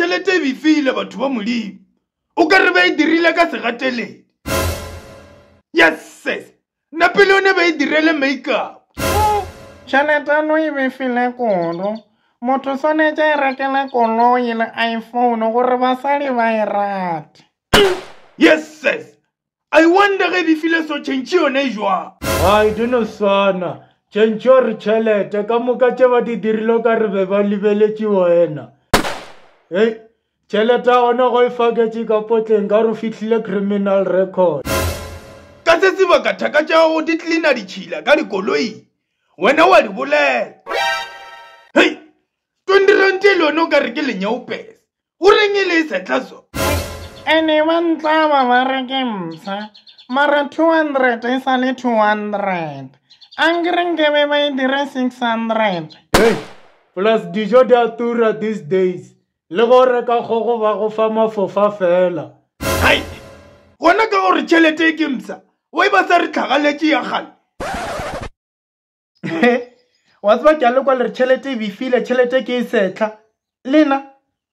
tšhelete e befile batho ba molimo o ka re ba e dirile ka segateledi yeses nna pele yone ba e direle makeup tšheletano e befile kolo motho tshwanetse e rekele koloi le iphone gore basadi ba e rate yeses i wonder ge e befile so tšhentšhe yone e jwa ai dinoswana tšhentšhe o re tšhelete ka moka tše ba di dirile o ka re be ba lebeletše wena hei tšheleta gona go e faketse ka potleng ka re fitlhile criminal record ka se sebaka thaka tšago di tlina ditšhila ka dikoloi wena wa di bolela hei tondirante le yone o ka re ke lenyao pese o rengele e, e setlha so ane wa ntla wa bareke msa mara 200 e sa le 200 a nkerenkebe ba e dire 600 hei plus dijo di a tura these days le gore ka kgogo ba go fa mafofa fela hai gona ka gore tšhelete e ke msa wa e ba sa re tlhagaletse ya gale wa tseba ke a lekwa le re tšhelete e befile tšhelete ke e setlha lena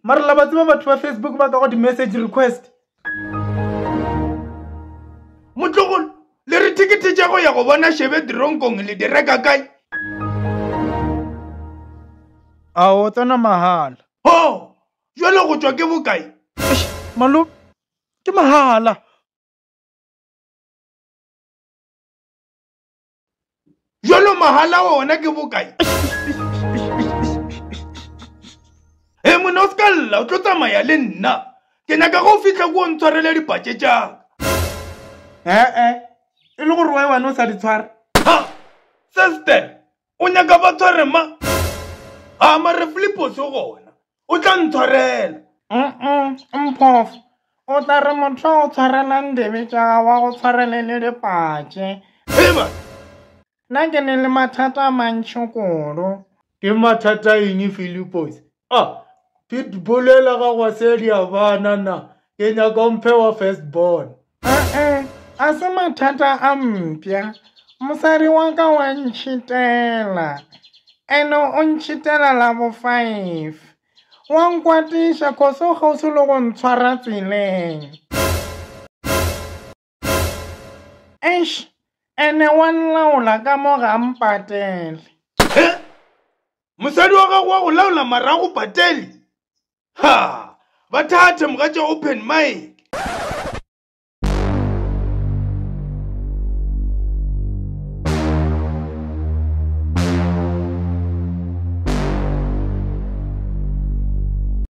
mare la ba tseba batho ba facebook ba ka go di-message request motlogolo le re thekete tša go ya go bona shebe dironkong le di reka kae ao tsena mahala oh! jwale go tswa ke bokae malo ke mahala jwalo mahala ona ke bokae e mona o seka lla o tlo tsamaya le nna ke nyaka go fitlha ko o ntshwarele dipatse jaaka ee e le gore wa e wane o sa di tshwara ha sester o nyaka ba tshware ma a marefliposo gona o tla ntshwarela mphofu o tla re motho o tshwarelang debetjaga wa go tshwarele le lepatše ea nna ke ne le mathata a mantšhi kolo ke mathata eng philipos ah, a pitbolela ga go sedia banana ke nyaka mphe wa first born ee a se mathata a mpya mosadi wa ka wa ntšhitela ene o ntšhitela la bo five wa nkwatiša koso kgauswi le go ntshwara tsweleng ash ene wa nlaola ka mo ga mpatele mosadi wa gago wa go laola marago patele ha ba thate mogatša open mind